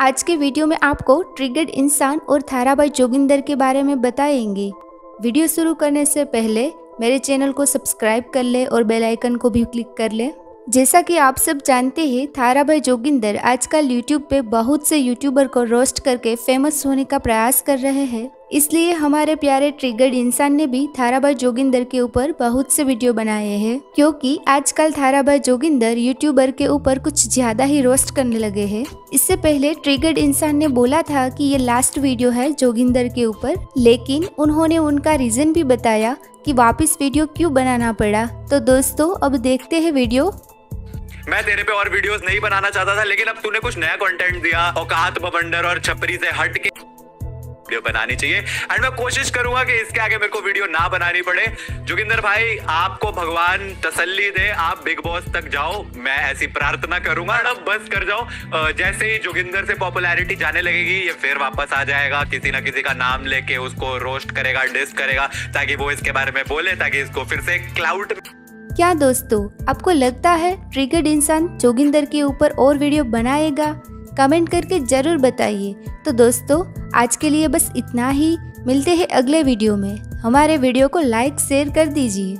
आज के वीडियो में आपको ट्रिगर्ड इंसान और थाराबाई जोगिंदर के बारे में बताएँगे। वीडियो शुरू करने से पहले मेरे चैनल को सब्सक्राइब कर ले और बेल आइकन को भी क्लिक कर ले। जैसा कि आप सब जानते हैं थाराबाई जोगिंदर आजकल यूट्यूब पे बहुत से यूट्यूबर को रोस्ट करके फ़ेमस होने का प्रयास कर रहे हैं। इसलिए हमारे प्यारे ट्रिगर्ड इंसान ने भी थाराबाई जोगिंदर के ऊपर बहुत से वीडियो बनाए हैं, क्योंकि आजकल थाराबाई जोगिंदर यूट्यूबर के ऊपर कुछ ज़्यादा ही रोस्ट करने लगे हैं। इससे पहले ट्रिगर्ड इंसान ने बोला था कि ये लास्ट वीडियो है जोगिंदर के ऊपर, लेकिन उन्होंने उनका रीजन भी बताया कि वापस वीडियो क्यों बनाना पड़ा। तो दोस्तों, अब देखते हैं वीडियो मैं तेरे पे और वीडियोस नहीं बनाना चाहता था, लेकिन अब तूने कुछ नया कंटेंट दिया, औकात बबंडर और छपरी से हट के। वीडियो बनानी चाहिए। एंड मैं कोशिश करूँगा कि इसके आगे मेरे को वीडियो ना बनानी पड़े। जोगिंदर भाई, आपको भगवान तसल्ली दे। आप बिग बॉस तक जाओ। मैं ऐसी प्रार्थना करूँगा। अब बस कर जाओ। जैसे ही जोगिंदर से पॉपुलैरिटी जाने लगेगी, ये फिर वापस आ जाएगा। किसी ना किसी का नाम लेके उसको रोस्ट करेगा डिस्क करेगा, ताकि वो इसके बारे में बोले, ताकि इसको फिर से क्लाउड क्या दोस्तों, आपको लगता है ट्रिगर्ड इंसान जोगिंदर के ऊपर और वीडियो बनाएगा? कमेंट करके ज़रूर बताइए। तो दोस्तों, आज के लिए बस इतना ही। मिलते हैं अगले वीडियो में। हमारे वीडियो को लाइक, शेयर कर दीजिए।